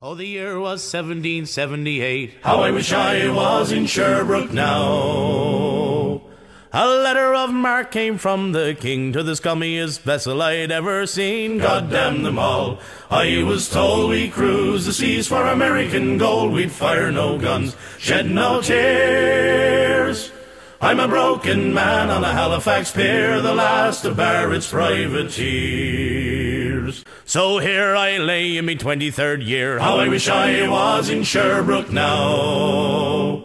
Oh, the year was 1778. How I wish I was in Sherbrooke now. A letter of marque came from the king to the scummiest vessel I'd ever seen. God damn them all. I was told we cruise the seas for American gold. We'd fire no guns, shed no tears. I'm a broken man on a Halifax pier, the last of Barrett's privateers. So here I lay in me 23rd year. How I wish I was in Sherbrooke now.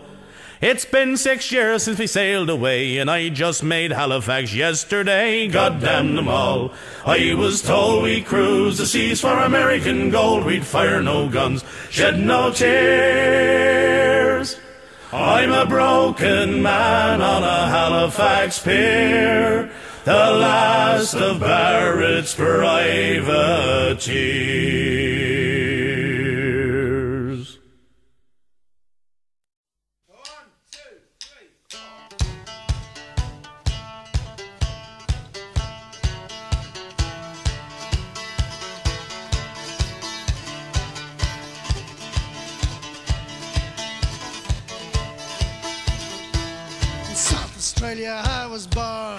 It's been six years since we sailed away, and I just made Halifax yesterday. God damn them all. I was told we'd cruise the seas for American gold. We'd fire no guns, shed no tears. I'm a broken man on a Halifax pier, the last of Barrett's privateers. In South Australia I was born.